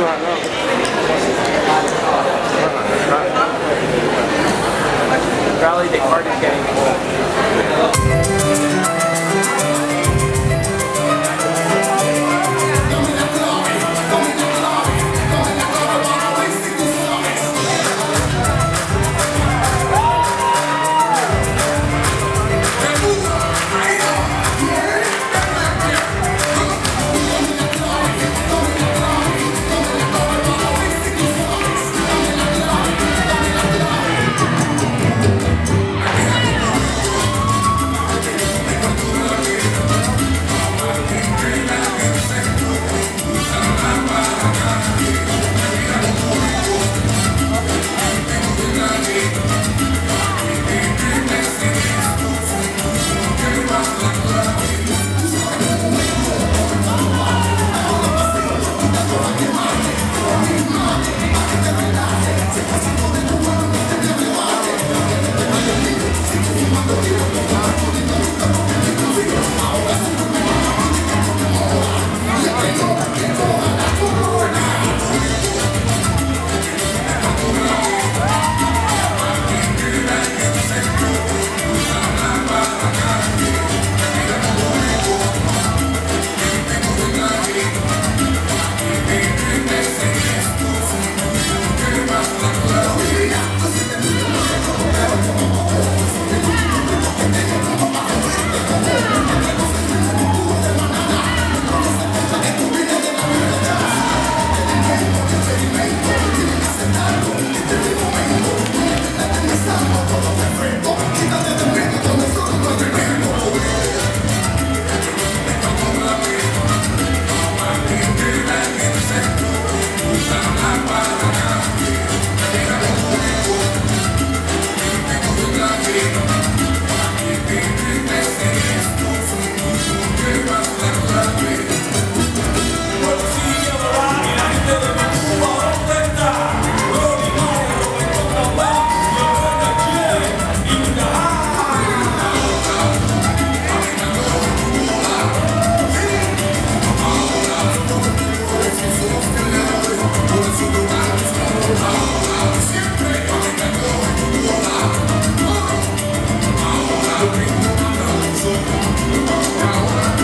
now. Rally Descartes is getting full. Now